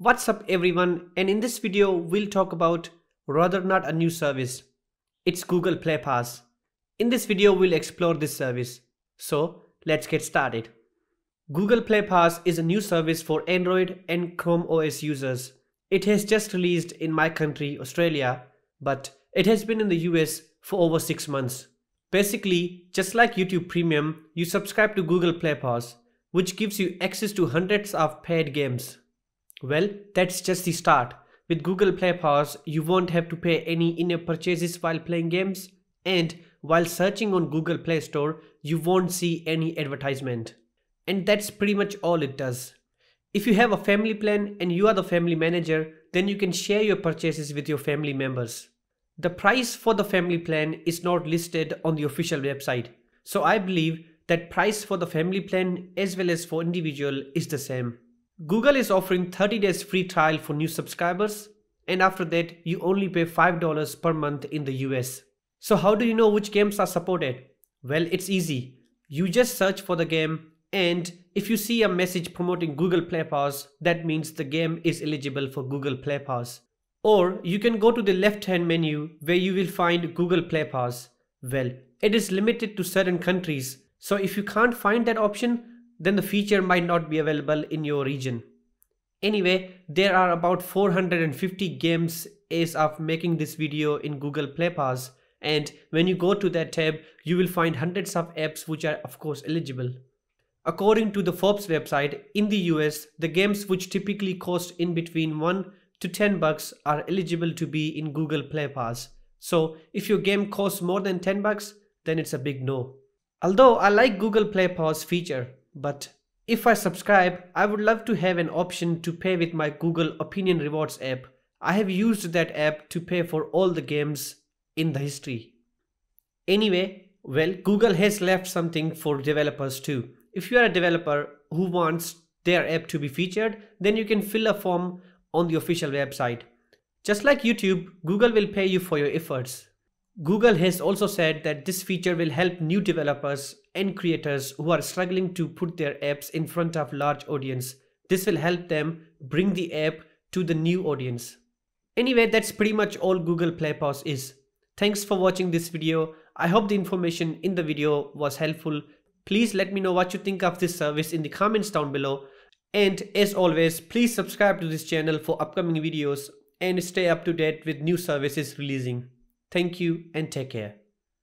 What's up everyone and in this video we'll talk about rather not a new service. It's Google Play Pass. In this video we'll explore this service. So let's get started. Google Play Pass is a new service for Android and Chrome OS users. It has just released in my country Australia but it has been in the US for over 6 months. Basically, just like YouTube Premium, you subscribe to Google Play Pass, which gives you access to hundreds of paid games. Well, that's just the start. With Google Play Pass, you won't have to pay any in-app purchases while playing games, and while searching on Google Play Store, you won't see any advertisement. And that's pretty much all it does. If you have a family plan and you are the family manager, then you can share your purchases with your family members. The price for the family plan is not listed on the official website, so I believe that price for the family plan as well as for individual is the same. Google is offering 30 days free trial for new subscribers and after that you only pay $5 per month in the US. So how do you know which games are supported? Well, it's easy. You just search for the game and if you see a message promoting Google Play Pass, that means the game is eligible for Google Play Pass. Or you can go to the left hand menu where you will find Google Play Pass. Well, it is limited to certain countries, so if you can't find that option, then the feature might not be available in your region. Anyway, there are about 450 games as of making this video in Google Play Pass and when you go to that tab, you will find hundreds of apps which are of course eligible. According to the Forbes website, in the US, the games which typically cost in between 1 to 10 bucks are eligible to be in Google Play Pass. So if your game costs more than 10 bucks, then it's a big no. Although I like Google Play Pass feature, but if I subscribe, I would love to have an option to pay with my Google Opinion Rewards app. I have used that app to pay for all the games in the history. Anyway, well, Google has left something for developers too. If you are a developer who wants their app to be featured, then you can fill a form on the official website. Just like YouTube, Google will pay you for your efforts. Google has also said that this feature will help new developers and creators who are struggling to put their apps in front of large audience. This will help them bring the app to the new audience. Anyway, that's pretty much all Google Play Pass is. Thanks for watching this video. I hope the information in the video was helpful. Please let me know what you think of this service in the comments down below. And as always, please subscribe to this channel for upcoming videos and stay up to date with new services releasing. Thank you and take care.